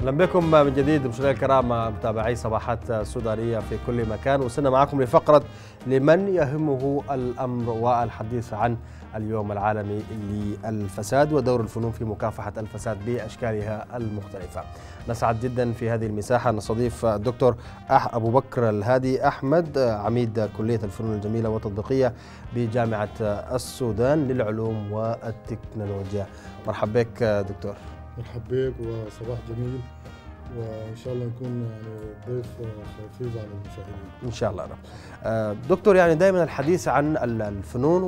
أهلا بكم من جديد مشاهدينا الكرام متابعي صباحات السودانيه في كل مكان وصلنا معكم لفقرة لمن يهمه الأمر والحديث عن اليوم العالمي للفساد ودور الفنون في مكافحة الفساد بأشكالها المختلفة. نسعد جدا في هذه المساحة نستضيف الدكتور أح أبو بكر الهادي أحمد عميد كلية الفنون الجميلة والتطبيقية بجامعة السودان للعلوم والتكنولوجيا. مرحبا بك دكتور. مرحب بك وصباح جميل وإن شاء الله نكون يعني ضيف خفيف على المشاهدين إن شاء الله رب. دكتور يعني دائما الحديث عن الفنون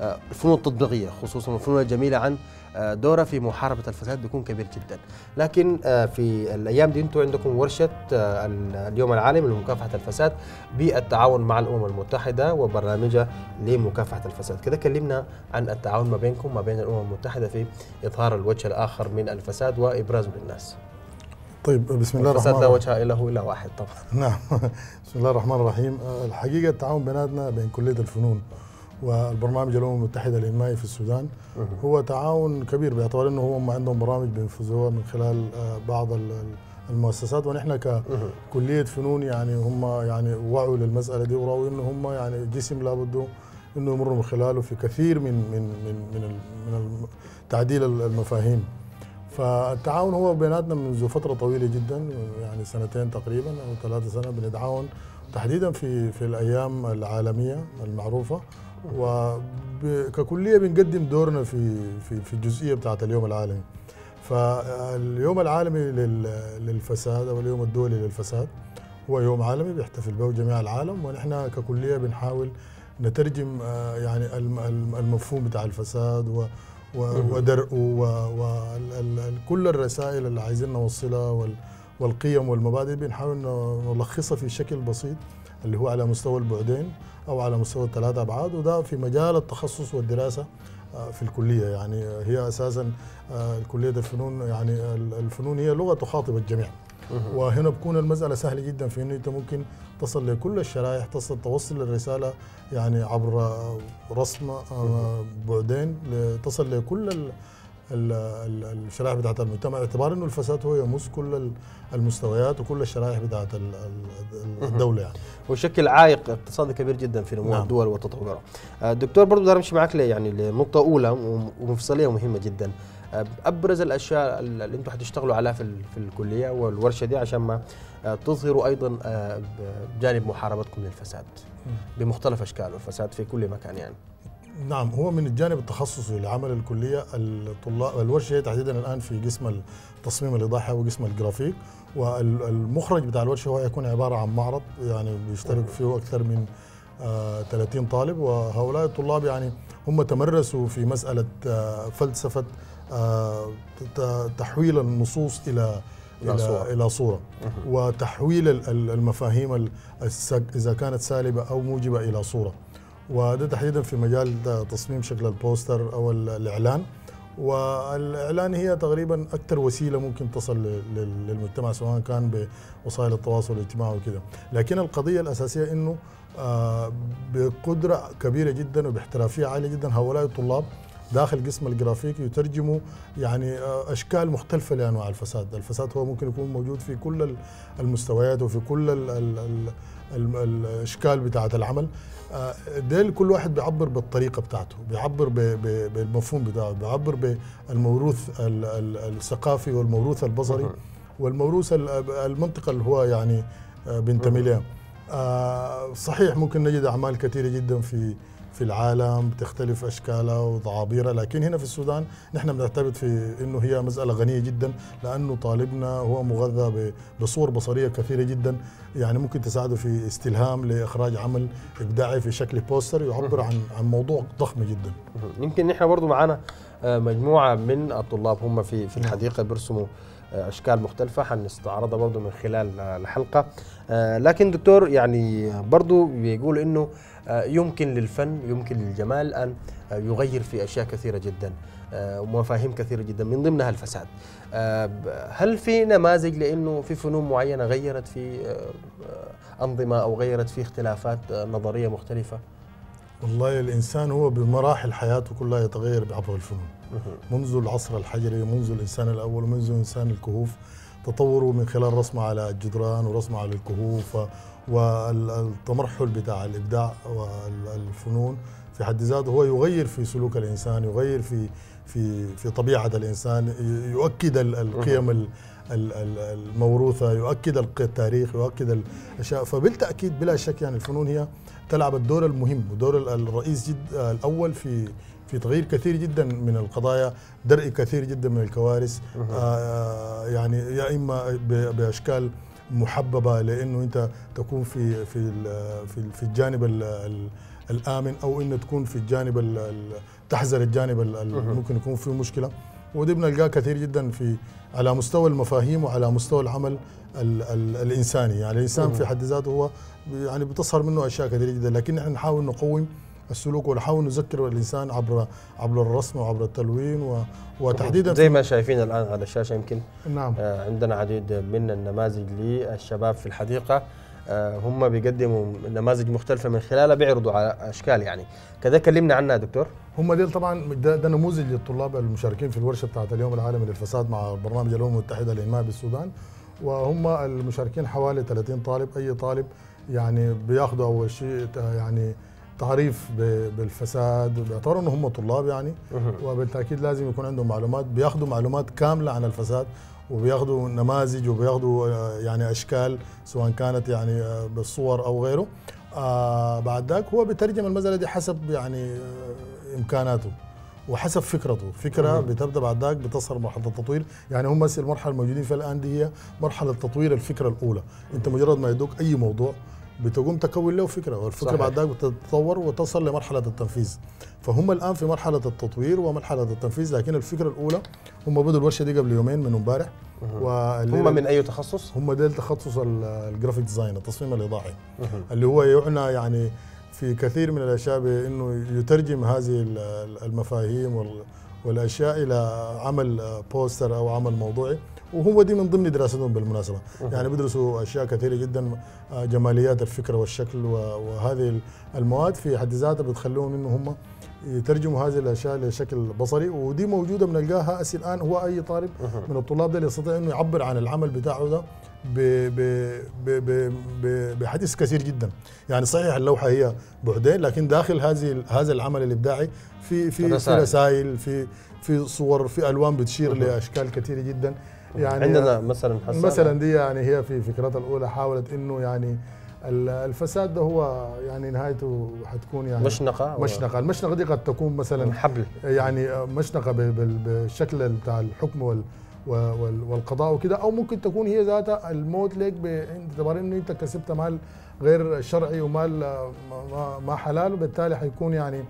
والفنون التطبيقيه خصوصا الفنون الجميله عن دورها في محاربة الفساد بيكون كبير جدا. لكن في الأيام دي أنتم عندكم ورشة اليوم العالمي لمكافحة الفساد بالتعاون مع الأمم المتحدة وبرنامجها لمكافحة الفساد. كده كلمنا عن التعاون ما بينكم ما بين الأمم المتحدة في إظهار الوجه الآخر من الفساد وابرازه للناس طيب بسم الله الرحمن الفساد لا وجه له إلا واحد طبعا. نعم. بسم الله الرحمن الرحيم. الحقيقة التعاون بيناتنا بين كلية الفنون والبرنامج الأمم المتحدة الانمائي في السودان هو تعاون كبير باعتبار إنه هم عندهم برامج بينفذوها من خلال بعض المؤسسات. ونحن ككليه فنون يعني هم يعني وعوا للمسألة دي ورأوا إنه هم يعني جسم لابد إنه يمروا من خلاله في كثير من من من من, من تعديل المفاهيم. فالتعاون هو بيناتنا منذ فترة طويلة جدا يعني سنتين تقريبا أو ثلاثة سنة بنتعاون تحديدا في في الأيام العالمية المعروفة. وككليه بنقدم دورنا في في في الجزئية بتاعت اليوم العالمي. فاليوم العالمي للفساد أو اليوم الدولي للفساد هو يوم عالمي بيحتفل به جميع العالم ونحن ككلية بنحاول نترجم يعني المفهوم بتاع الفساد ودرءه وكل الرسائل اللي عايزين نوصلها والقيم والمبادئ بنحاول نلخصها في شكل بسيط. اللي هو على مستوى البعدين أو على مستوى الثلاث أبعاد وده في مجال التخصص والدراسة في الكلية. يعني هي أساسا كليه الفنون يعني الفنون هي لغة تخاطب الجميع. وهنا بكون المسألة سهلة جدا في إنه أنت ممكن تصل لكل الشرائح تصل توصل الرسالة يعني عبر رسم بعدين تصل لكل الشرائح بتاعت المجتمع باعتبار إنه الفساد هو يمس كل المستويات وكل الشرائح بتاعت الدولة يعني ويشكل عائق اقتصادي كبير جدا في نمو نعم. الدول وتطورها. الدكتور برضه بدي امشي معك يعني لنقطة أولى ومفصلية مهمة جدا. أبرز الأشياء اللي أنتم حتشتغلوا عليها في في الكلية والورشة دي عشان ما تظهروا أيضا جانب محاربتكم للفساد بمختلف أشكاله الفساد في كل مكان يعني. نعم هو من الجانب التخصصي لعمل الكلية الطلاب الورشة هي تحديدا الآن في قسم التصميم الاضاحي وقسم الجرافيك. والمخرج بتاع الورشة هو يكون عبارة عن معرض يعني بيشترك فيه أكثر من آه 30 طالب. وهؤلاء الطلاب يعني هم تمرسوا في مسألة آه فلسفة آه تحويل النصوص إلى إلى صورة. إلى صورة. وتحويل المفاهيم إذا كانت سالبة أو موجبة إلى صورة. وده تحديدا في مجال تصميم شكل البوستر أو الإعلان. والإعلان هي تقريبا أكثر وسيلة ممكن تصل للمجتمع سواء كان بوسائل التواصل الاجتماعي وكده. لكن القضية الأساسية إنه بقدرة كبيرة جدا وباحترافية عالية جدا هؤلاء الطلاب داخل قسم الجرافيك يترجموا يعني أشكال مختلفة لأنواع الفساد، الفساد هو ممكن يكون موجود في كل المستويات وفي كل ال الإشكال بتاعة العمل. ديل كل واحد بيعبر بالطريقة بتاعته بيعبر بالمفهوم بتاعه بيعبر بالموروث الثقافي والموروث البصري والموروث المنطقة اللي هو يعني بينتمي لها صحيح ممكن نجد أعمال كثيرة جدا في في العالم بتختلف اشكالها وضعابيرها لكن هنا في السودان نحن بنعتمد في إنه هي مسألة غنية جدا لأنه طالبنا هو مغذى بصور بصرية كثيرة جدا. يعني ممكن تساعده في استلهام لإخراج عمل إبداعي في شكل بوستر يعبر عن عن موضوع ضخم جدا. يمكن نحن برضه معنا مجموعة من الطلاب هم في في الحديقة بيرسموا أشكال مختلفة. حنستعرضها برضه من خلال الحلقة. لكن دكتور يعني برضه بيقول إنه يمكن للفن يمكن للجمال أن يغير في أشياء كثيرة جدا ومفاهيم كثيرة جدا من ضمنها الفساد. هل في نماذج لأنه في فنون معينة غيرت في أنظمة أو غيرت في اختلافات نظرية مختلفة؟ والله الإنسان هو بمراحل حياته كلها يتغير عبر الفنون. منذ العصر الحجري منذ الإنسان الأول منذ إنسان الكهوف تطوره من خلال رسمه على الجدران ورسمه على الكهوف والتمرحل بتاع الإبداع والفنون في حد ذاته هو يغير في سلوك الإنسان يغير في في في طبيعة الإنسان يؤكد القيم الموروثة يؤكد التاريخ يؤكد الأشياء. فبالتأكيد بلا شك يعني الفنون هي تلعب الدور المهم ودور الرئيس جد الأول في في تغيير كثير جدا من القضايا درء كثير جدا من الكوارث. آه يعني يا إما بأشكال محببة لإنه أنت تكون في في في, في الجانب الآمن أو إنه تكون في الجانب تحذر الجانب ممكن يكون فيه مشكلة. ودي بنلقاه كثير جدا في على مستوى المفاهيم وعلى مستوى العمل ال ال الإنساني. يعني الإنسان في حد ذاته هو يعني بتظهر منه أشياء كثيرة جدا لكن إحنا نحاول نقوم السلوك ونحاول نذكر الإنسان عبر عبر الرسم وعبر التلوين وتحديدا زي ما شايفين الآن على الشاشة يمكن نعم. آه عندنا عديد من النماذج للشباب في الحديقة. آه هم بيقدموا نماذج مختلفة من خلالها بيعرضوا على أشكال يعني. كذا كلمنا عنها دكتور. هم دي طبعا ده, ده نموذج للطلاب المشاركين في الورشة بتاعت اليوم العالمي للفساد مع برنامج الأمم المتحدة للانماء بالسودان. وهم المشاركين حوالي 30 طالب. أي طالب يعني بياخذوا أول شيء يعني تعريف بالفساد باعتبار انهم هم طلاب يعني. وبالتأكيد لازم يكون عندهم معلومات بياخذوا معلومات كاملة عن الفساد وبياخذوا نماذج وبياخذوا يعني أشكال سواء كانت يعني بالصور أو غيره. آه بعد ذاك هو بيترجم المسألة دي حسب يعني إمكاناته وحسب فكرته. فكرة بتبدأ بعد ذاك بتصل مرحلة التطوير. يعني هم بس المرحلة الموجودين فيها الآن دي هي مرحلة تطوير الفكرة الأولى. أنت مجرد ما يدوك أي موضوع بتقوم تكون له فكرة والفكرة بعد ذلك بتتطور وتصل لمرحلة التنفيذ. فهم الآن في مرحلة التطوير ومرحلة التنفيذ لكن الفكرة الأولى هم بدوا الورشة دي قبل يومين من امبارح. هم من أي تخصص؟ هم ده تخصص ال graphic design التصميم الإيضاحي اللي هو يعنى يعني في كثير من الأشياء بإنه يترجم هذه المفاهيم والأشياء إلى عمل بوستر أو عمل موضوعي. وهو دي من ضمن دراستهم بالمناسبة. يعني بيدرسوا أشياء كثيرة جدا جماليات الفكرة والشكل وهذه المواد في حد ذاتها بتخليهم إنه هم يترجموا هذه الأشياء لشكل بصري. ودي موجودة بنلقاها هسه الآن. هو أي طالب من الطلاب ده يستطيع إنه يعبر عن العمل بتاعه ده بحديث كثير جدا. يعني صحيح اللوحة هي بعدين لكن داخل هذه هذا العمل الابداعي في في في رسائل. في في صور في ألوان بتشير لأشكال كثيرة جدا. يعني عندنا مثلا حسان مثلا دي يعني هي في فكرتها الأولى حاولت إنه يعني الفساد ده هو يعني نهايته حتكون يعني مشنقة مشنقة. المشنقة دي قد تكون مثلا حبل. يعني مشنقة بالشكل بتاع الحكم وال والقضاء وكده أو ممكن تكون هي ذاتها الموت لك باعتبار إنه أنت كسبت مال غير شرعي ومال ما حلال وبالتالي حيكون يعني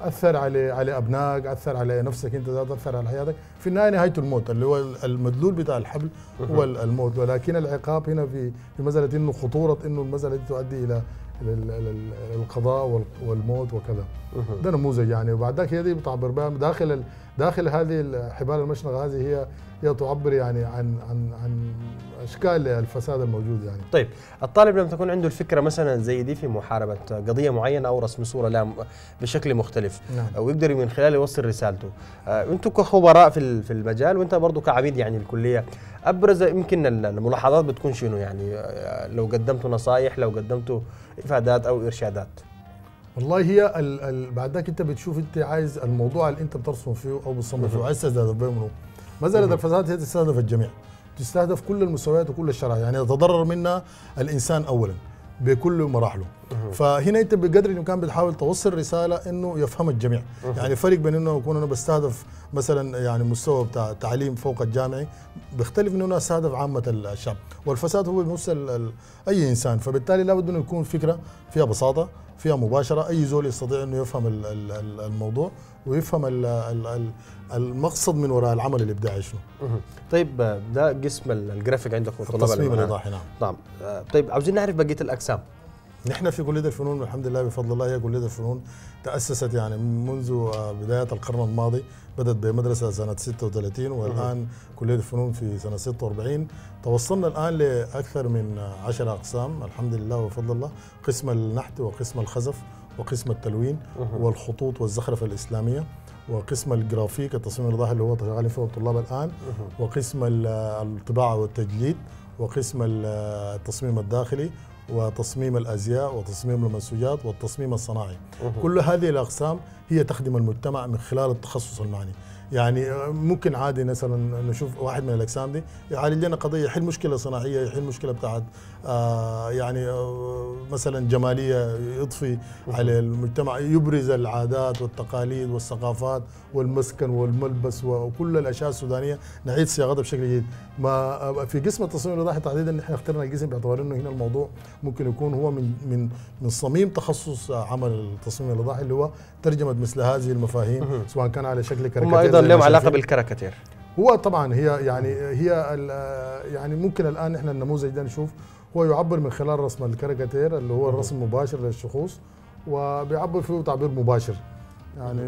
أثر على على أبنائك أثر على نفسك أنت ذات أثر على حياتك. في النهاية نهاية الموت اللي هو المدلول بتاع الحبل هو الموت. ولكن العقاب هنا في في مسألة إنه خطورة إنه المسألة دي تؤدي إلى القضاء والموت وكذا. ده نموذج يعني. وبعد ذاك هي دي بتعبر بها داخل داخل هذه الحبال المشنقه هذه هي هي تعبر يعني عن عن عن إشكال الفساد الموجود يعني. طيب الطالب لما تكون عنده الفكرة مثلا زي دي في محاربة قضية معينة أو رسم صورة لها بشكل مختلف. نعم. أو يقدر من خلاله يوصل رسالته. آه أنتم كخبراء في في المجال وأنت برضه كعميد يعني الكلية أبرز يمكن الملاحظات بتكون شنو يعني؟ لو قدمتوا نصائح لو قدمتوا إفادات أو إرشادات. والله هي ال ال بعد ذاك أنت بتشوف أنت عايز الموضوع اللي أنت بترسم فيه أو بتصمم فيه عايز تستهدف به منه مساله الفساد هي تستهدف الجميع. تستهدف كل المستويات وكل الشرائح. يعني يتضرر منها الإنسان اولا بكل مراحله. فهنا أنت بقدر الإمكان بتحاول توصل رسالة إنه يفهم الجميع. يعني فرق بين إنه يكون أنا بستهدف مثلا يعني مستوى بتاع تعليم فوق الجامعي بيختلف إنه أستهدف عامة الشعب. والفساد هو بيمس أي إنسان. فبالتالي لابد إنه يكون فكرة فيها بساطة فيها مباشرة أي زول يستطيع إنه يفهم الموضوع ويفهم المقصد من وراء العمل الابداعي شنو طيب ده قسم الجرافيك عندكم التصميم الإيضاحي نعم. نعم. طيب عاوزين نعرف بقية الأقسام. نحن في كلية الفنون الحمد لله بفضل الله هي كلية الفنون تأسست يعني منذ بداية القرن الماضي بدأت بمدرسة سنة 36 والآن كلية الفنون في سنة 46 توصلنا الآن لأكثر من 10 أقسام الحمد لله وبفضل الله. قسم النحت وقسم الخزف وقسم التلوين والخطوط والزخرفه الإسلامية وقسم الجرافيك التصميم الاضاءه اللي هو شغالين فيه الطلاب الآن وقسم ال- الطباعة والتجليد وقسم ال- التصميم الداخلي وتصميم الأزياء وتصميم المنسوجات والتصميم الصناعي. كل هذه الأقسام هي تخدم المجتمع من خلال التخصص المعني. يعني ممكن عادي مثلا نشوف واحد من الاقسام دي يعالج لنا قضية يحل مشكلة صناعية يحل مشكلة بتاعت آه يعني آه مثلا جمالية يضفي على المجتمع يبرز العادات والتقاليد والثقافات والمسكن والملبس وكل الأشياء السودانية نعيد صياغتها بشكل جيد. ما في قسم التصميم الاضاءي تحديدا نحن اخترنا القسم باعتبار إنه هنا الموضوع ممكن يكون هو من من من صميم تخصص عمل التصميم الإيضاحي اللي هو ترجمة مثل هذه المفاهيم سواء كان على شكل كاريكاتير أيضا لهم علاقة. بالكاريكاتير. هو طبعا هي يعني هي يعني ممكن الآن إحنا النموذج ده نشوف هو يعبر من خلال رسم الكاريكاتير اللي هو الرسم المباشر للشخوص وبيعبر فيه تعبير مباشر. يعني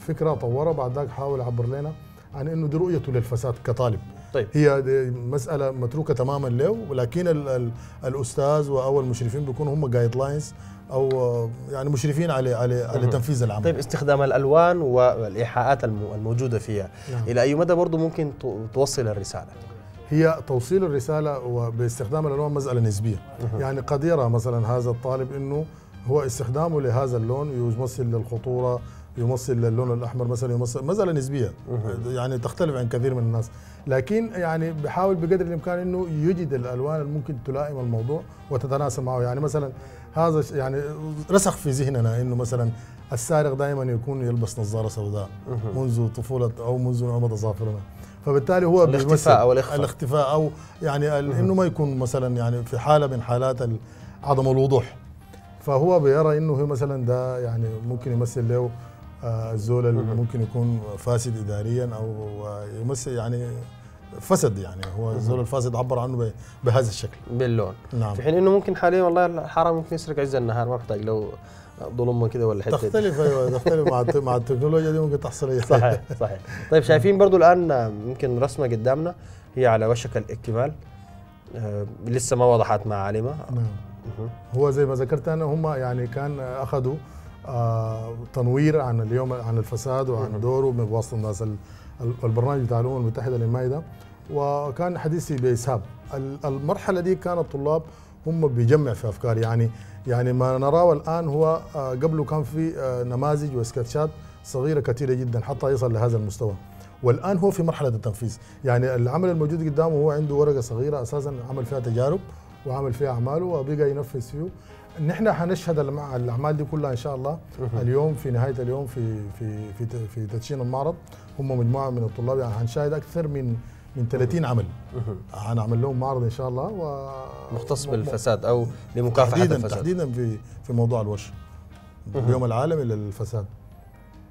فكرة طورها بعد ذاك حاول يعبر لنا عن إنه دي رؤيته للفساد كطالب. طيب. هي مسألة متروكة تماما له ولكن ال ال الأستاذ أو المشرفين بيكونوا هم guidelines أو يعني مشرفين على على على. تنفيذ العمل. طيب استخدام الألوان والإيحاءات الم- الموجودة فيها. نعم. إلى أي مدى برضه ممكن تو- توصل الرسالة؟ هي توصيل الرسالة وباستخدام الألوان مسألة نسبية. يعني قد يرى مثلا هذا الطالب إنه هو استخدامه لهذا اللون يمثل للخطوره يمثل للون الأحمر مثلا يمثل مسألة نسبية. يعني تختلف عن كثير من الناس. لكن يعني بحاول بقدر الإمكان إنه يجد الألوان اللي ممكن تلائم الموضوع وتتناسب معه. يعني مثلا هذا يعني رسخ في ذهننا إنه مثلا السارق دائما يكون يلبس نظارة سوداء منذ طفولة أو منذ نعومه اظافرنا فبالتالي هو الاختفاء بيمثل أو الإخفاء. الاختفاء أو يعني إنه ما يكون مثلا يعني في حالة من حالات ال- عدم الوضوح. فهو بيرى إنه هو مثلا ده يعني ممكن يمثل له آه، الزول ممكن يكون فاسد اداريا أو يمثل يعني فسد يعني هو الزول الفاسد عبر عنه بهذا الشكل. باللون. نعم. في حين إنه ممكن حاليا والله الحرام ممكن يسرق عز النهار ما محتاج له ظلمه كده ولا حتة. تختلف أيوه تختلف مع مع التكنولوجيا دي ممكن تحصل أي. صحيح صحيح. طيب شايفين برضو الآن يمكن رسمة قدامنا هي على وشك الاكتمال. آه، لسه ما وضحت مع علمه نعم. هو زي ما ذكرت أنا هم يعني كان أخذوا آه تنوير عن اليوم عن الفساد وعن دوره بواسطة الناس ال- ال- البرنامج بتاع الأمم المتحدة للمائدة. وكان حديثي بإسهاب. ال- المرحلة دي كان الطلاب هم بيجمع في أفكار. يعني يعني ما نراه الآن هو آه قبله كان في آه نماذج وسكتشات صغيرة كثيرة جدا حتى يصل لهذا المستوى. والآن هو في مرحلة التنفيذ. يعني العمل الموجود قدامه هو عنده ورقة صغيرة أساسا عمل فيها تجارب وعمل فيها أعماله وبقى ينفذ فيه. نحن حنشهد الأعمال دي كلها إن شاء الله. اليوم في نهاية اليوم في في في في تدشين المعرض. هم مجموعة من الطلاب. يعني حنشاهد أكثر من من 30 عمل. حنعمل لهم معرض إن شاء الله و مختص بالفساد أو لمكافحة تحديدا الفساد. تحديدا في في موضوع الوش. اليوم العالمي للفساد.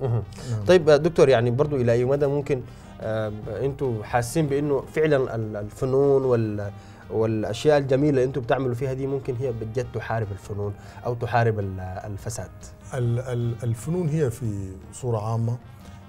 نعم. طيب دكتور يعني برضو إلى أي مدى ممكن أنتم حاسين بإنه فعلا ال- الفنون وال والأشياء الجميلة اللي أنتم بتعملوا فيها دي ممكن هي بجد تحارب الفنون أو تحارب ال- الفساد؟ ال- ال- الفنون هي في صورة عامة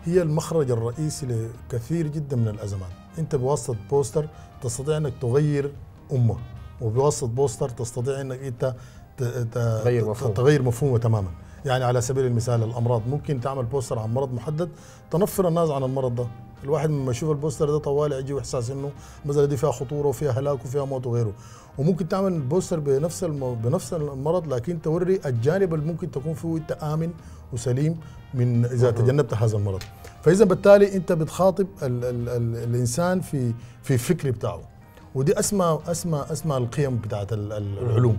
هي المخرج الرئيسي لكثير جدا من الأزمات أنت بواسطة بوستر تستطيع أنك تغير أمة وبواسطة بوستر تستطيع أنك أنت ت- ت- تغير مفهوم. تغير مفهومه تماما. يعني على سبيل المثال الأمراض ممكن تعمل بوستر عن مرض محدد تنفر الناس عن المرض ده. الواحد لما يشوف البوستر ده طوالي يجيه احساس انه المسألة دي فيها خطورة وفيها هلاك وفيها موت وغيره. وممكن تعمل بوستر بنفس الم... بنفس المرض لكن توري الجانب اللي ممكن تكون فيه انت آمن وسليم من إذا تجنبت هذا المرض. فإذا بالتالي أنت بتخاطب ال... ال... ال... الإنسان في في الفكر بتاعه. ودي اسمى اسمى أسمى القيم بتاعت ال- ال- العلوم.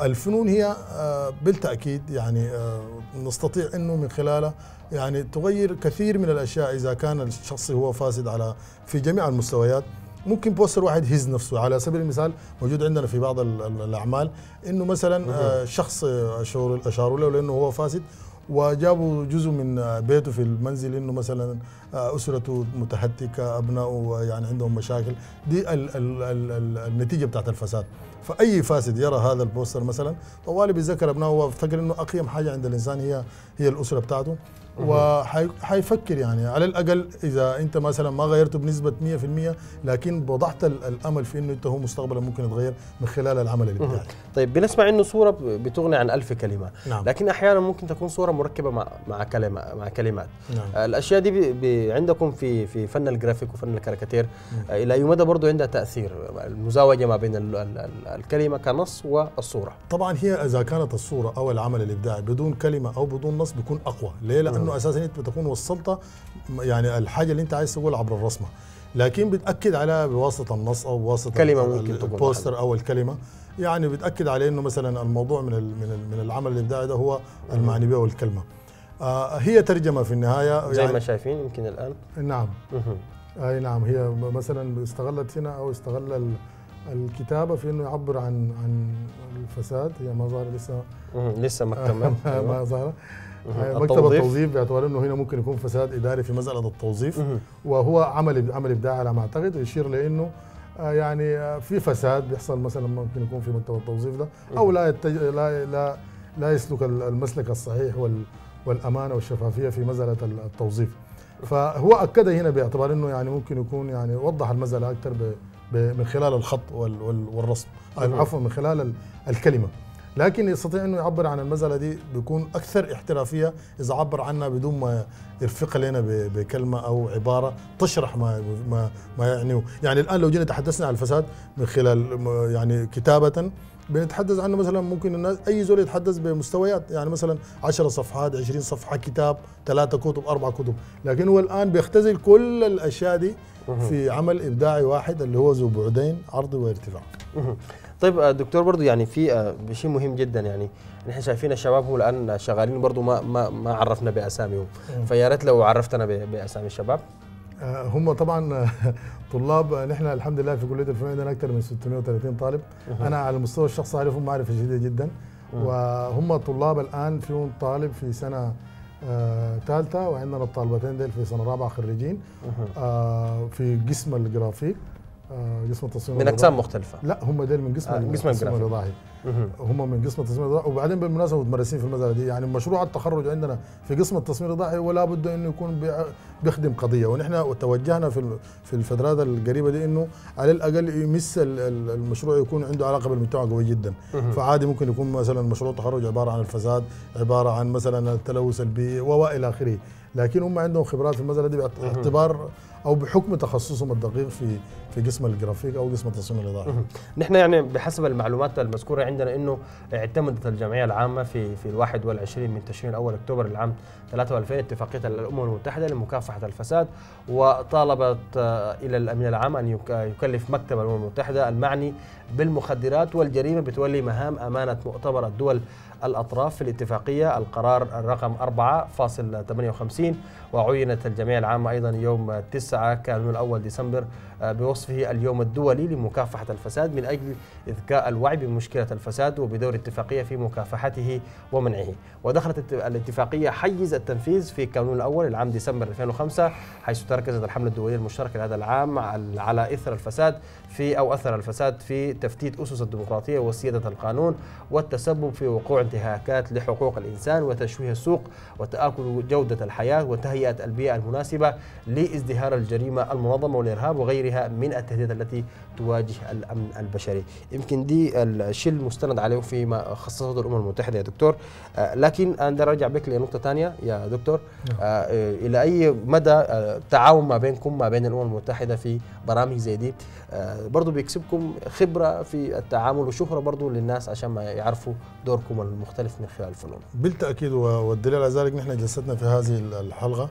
الفنون هي آه، بالتأكيد يعني آه، نستطيع إنه من خلالها يعني تغير كثير من الأشياء إذا كان الشخص هو فاسد على في جميع المستويات. ممكن بوستر واحد يهز نفسه. على سبيل المثال موجود عندنا في بعض ال- ال- الأعمال إنه مثلا آه، شخص أشاروا له لأنه هو فاسد وجابوا جزء من آه، بيته في المنزل إنه مثلا آه، أسرته متهتكه أبنائه يعني عندهم مشاكل. دي ال ال ال ال النتيجة بتاعت الفساد. فأي فاسد يرى هذا البوستر مثلا طوالي بيذكر أبنائه وأفتكر إنه أقيم حاجة عند الإنسان هي هي الأسرة بتاعته. وحيفكر يعني على الأقل إذا أنت مثلا ما غيرته بنسبة 100% لكن وضعت ال- الأمل في إنه أنت هو مستقبلا ممكن يتغير من خلال العمل الابداعي طيب بنسمع إنه صورة بتغني عن ألف كلمة. نعم. لكن أحيانا ممكن تكون صورة مركبة مع مع كلمه مع كلمات. نعم. الأشياء دي بي بي عندكم في في فن الجرافيك وفن الكاريكاتير آه، إلى أي مدى برضه عندها تأثير؟ المزاوجة ما بين ال ال ال الكلمة كنص والصورة. طبعا هي إذا كانت الصورة أو العمل الابداعي بدون كلمة أو بدون نص بيكون أقوى. ليه؟ لأنه أساسا أنت بتكون وصلت يعني الحاجة اللي أنت عايز تقولها عبر الرسمة. لكن بتأكد عليها بواسطة النص أو بواسطة كلمة ال- ممكن تكون البوستر أو الكلمة. يعني بتأكد عليه إنه مثلا الموضوع من من من العمل الإبداعي ده هو المعني به والكلمة. آه هي ترجمة في النهاية. زي يعني ما شايفين يمكن الآن. نعم. أي نعم. هي مثلا استغلت هنا أو استغل الكتابه في إنه يعبر عن عن الفساد هي ما ظهر لسه. لسه ما كمل ما أيوة. ظهر مهم. مكتب التوظيف. باعتبار إنه هنا ممكن يكون فساد إداري في مسألة التوظيف. وهو عمل عمل إبداعي على ما أعتقد يشير لإنه آه، يعني آه، في فساد بيحصل مثلا ممكن يكون في مكتب التوظيف ده أو لا يتج... لا لا لا يسلك ال- المسلك الصحيح وال والأمانة والشفافية في مسألة ال- التوظيف فهو أكد هنا بأعتبار إنه يعني ممكن يكون يعني وضح المسألة أكثر ب... من خلال الخط وال... وال... والرسم آه،. عفوا من خلال ال... الكلمة لكن يستطيع انه يعبر عن المسألة دي بيكون أكثر احترافية إذا عبر عنها بدون ما يرفق لنا بكلمة أو عبارة تشرح ما ما ما يعنيه، يعني الآن لو جينا تحدثنا عن الفساد من خلال يعني كتابة بنتحدث عنه مثلا ممكن الناس أي زول يتحدث بمستويات. يعني مثلا 10 صفحات 20 صفحة كتاب ثلاثة كتب أربع كتب. لكن هو الآن بيختزل كل الأشياء دي في عمل إبداعي واحد اللي هو ذو بعدين عرض وارتفاع. طيب آه، دكتور برضو يعني في آه، شيء مهم جدا يعني نحن شايفين الشباب هو الآن شغالين برضو ما ما ما عرفنا بأساميهم. فيا ريت لو عرفتنا بأسامي الشباب. آه، هم طبعا طلاب نحن الحمد لله في كلية الفنون عندنا أكثر من 630 طالب. أنا على المستوى الشخصي أعرفهم معرفة شديده جدا. وهم طلاب الآن فيهم طالب في سنة ثالثة وعندنا الطالبتين ديل في سنة رابعة خريجين. في قسم الجرافيك. آه، قسم التصميم من. اقسام مختلفة. لا هم ديل من قسم آه، قسم التصميم مهم. هم من قسم التصميم الإيضاحي وبعدين بالمناسبة متمرسين في المساله دي يعني مشروع التخرج عندنا في قسم التصميم الإيضاحي ولا بد إنه يكون بيخدم قضية. ونحن توجهنا في في الفترات القريبة دي إنه على الأقل يمس ال- ال- المشروع يكون عنده علاقة بالمجتمع قوي جدا. فعادي ممكن يكون مثلا مشروع التخرج عبارة عن الفساد عبارة عن مثلا التلوث البيئي والى آخره. لكن هم عندهم خبرات في المساله دي باعتبار أو بحكم تخصصهم الدقيق في في قسم الجرافيك أو قسم التصميم الاضاءي نحن يعني بحسب المعلومات المذكورة عندنا إنه اعتمدت الجمعية العامة في في ال 21 من تشرين الأول أكتوبر العام 23 اتفاقية الأمم المتحدة لمكافحة الفساد وطالبت آه، إلى الأمين العام أن يك- يكلف مكتب الأمم المتحدة المعني بالمخدرات والجريمة بتولي مهام أمانة مؤتمر الدول الأطراف في الاتفاقية. القرار الرقم 4.58 وعينت الجمعية العامة أيضا يوم 9 كانون الأول ديسمبر آه، بوصفه اليوم الدولي لمكافحة الفساد من أجل إذكاء الوعي بمشكلة الفساد وبدور الاتفاقيه في مكافحته ومنعه. ودخلت الاتفاقية حيز التنفيذ في كانون الأول العام ديسمبر 2005 حيث تركزت الحملة الدولية المشتركة لهذا العام على- إثر الفساد في أو أثر الفساد في تفتيت أسس الديمقراطية وسيادة القانون والتسبب في وقوع انتهاكات لحقوق الإنسان وتشويه السوق وتآكل جودة الحياة وتهيئة البيئة المناسبة لإزدهار الجريمة المنظمة والإرهاب وغيرها من التهديدات التي تواجه الأمن البشري. يمكن دي الشيء المستند عليه فيما خصصته الامم المتحدة. يا دكتور آه، لكن أنا ارجع بك لنقطة ثانية يا دكتور آه، آه، إلى أي مدى التعاون ما بينكم ما بين الأمم المتحدة في برامج زي دي؟ برضو بيكسبكم خبرة في التعامل وشهرة برضو للناس عشان ما يعرفوا دوركم المختلف من خلال الفنون. بالتأكيد والدليل على ذلك نحن جلستنا في هذه الحلقة.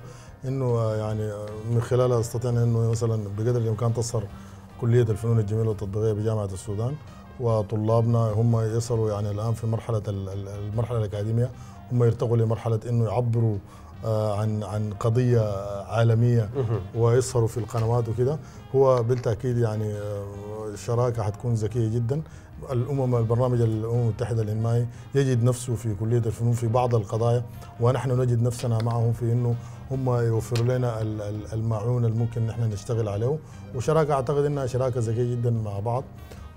إنه يعني من خلالها استطعنا إنه مثلا بقدر الإمكان تصهر كلية الفنون الجميلة والتطبيقية بجامعة السودان. وطلابنا هم يصلوا يعني الآن في مرحلة ال- ال- المرحلة الأكاديمية. هم يرتقوا لمرحلة إنه يعبروا آه، عن عن قضية عالمية ويسهروا في القنوات وكده. هو بالتأكيد يعني آه، الشراكه حتكون ذكية جدا. الأمم البرنامج الأمم المتحدة الانمائي يجد نفسه في كلية الفنون في بعض القضايا. ونحن نجد نفسنا معهم في إنه هم يوفروا لنا ال- ال- المعون اللي ممكن نحن نشتغل عليه. وشراكة أعتقد إنها شراكة ذكية جدا مع بعض.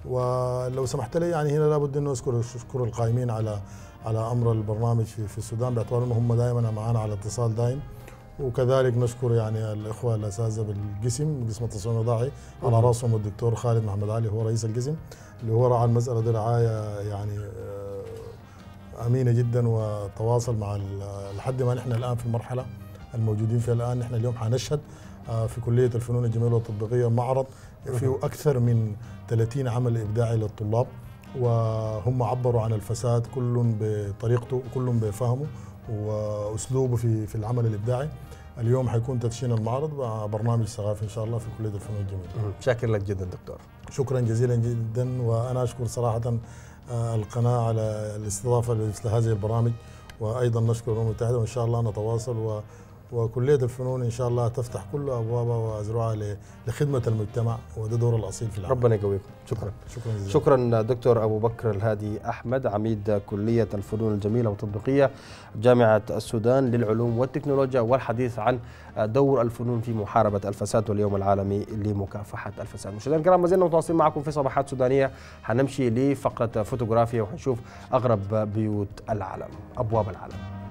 ولو سمحت لي يعني هنا لابد إنه أذكر اشكر القائمين على على أمر البرنامج في, في السودان. باعتبار إنهم هم دائما معنا على اتصال دائم. وكذلك نشكر يعني الإخوة الأساتذة بالقسم قسم التصميم الوضعي على راسهم الدكتور خالد محمد علي هو رئيس القسم اللي هو راعى المسألة دي رعاية يعني آه، أمينة جدا وتواصل مع لحد ما نحن الآن في المرحلة. الموجودين فيها الآن نحن اليوم حنشهد آه، في كلية الفنون الجميلة والتطبيقية معرض فيه أكثر من 30 عمل إبداعي للطلاب وهم عبروا عن الفساد كل بطريقته وكل بفهمه واسلوبه في في العمل الإبداعي اليوم حيكون تدشين المعرض مع برنامج ثقافي إن شاء الله في كلية الفنون الجميلة. شاكر لك جدا دكتور. شكرا جزيلا جدا وأنا أشكر صراحة آه، القناة على الاستضافة لمثل هذه البرامج وأيضا نشكر الأمم المتحدة وإن شاء الله نتواصل و وكلية الفنون إن شاء الله تفتح كل أبوابها واذرعها لخدمة المجتمع وده دور الأصيل في العمل ربنا يقويكم. شكرا. شكرا جزيلا. شكرا دكتور أبو بكر الهادي أحمد عميد كلية الفنون الجميلة والتطبيقية جامعة السودان للعلوم والتكنولوجيا والحديث عن دور الفنون في محاربة الفساد واليوم العالمي لمكافحة الفساد. مشاهدينا الكرام ما زلنا متواصلين معكم في صباحات سودانية. حنمشي لفقرة فوتوغرافيا وحنشوف أغرب بيوت العالم أبواب العالم.